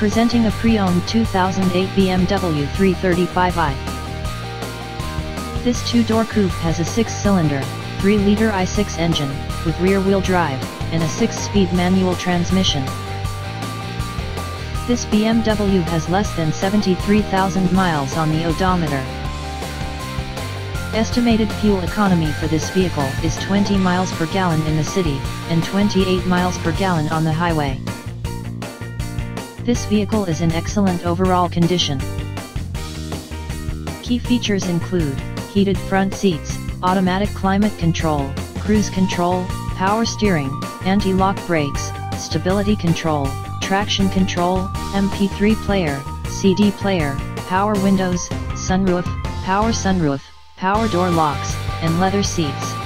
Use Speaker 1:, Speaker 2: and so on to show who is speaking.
Speaker 1: Presenting a pre-owned 2008 BMW 335i. This two-door coupe has a six-cylinder, 3-liter i6 engine, with rear-wheel drive, and a 6-speed manual transmission. This BMW has less than 73,000 miles on the odometer. Estimated fuel economy for this vehicle is 20 miles per gallon in the city, and 28 miles per gallon on the highway. This vehicle is in excellent overall condition. Key features include, heated front seats, automatic climate control, cruise control, power steering, anti-lock brakes, stability control, traction control, MP3 player, CD player, power windows, sunroof, power sunroof, power door locks, and leather seats.